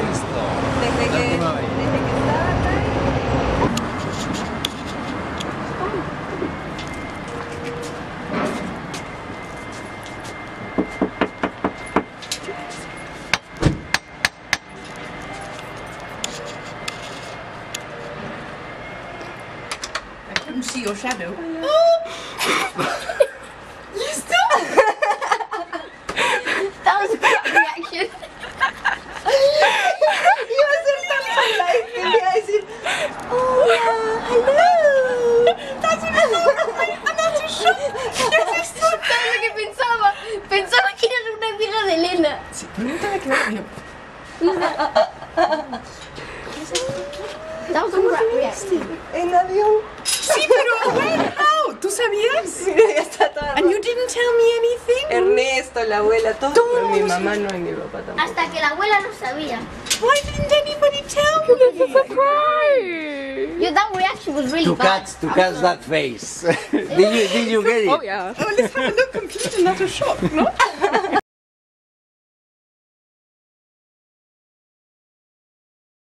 visto? Desde. I couldn't see your shadow. Oh! That was a. En avión. Sí, pero wow, ¿tú sabías? Mira, ya está toda And you didn't tell me anything? Ernesto, la abuela, todo. Todos. Mi mamá no y mi papá tampoco. Hasta que la abuela no sabía. Why didn't anybody tell me? Yo, that reaction was really To bad. catch, to catch that face. did you, did you get it? Oh, let's have a look. Complete another shot, no?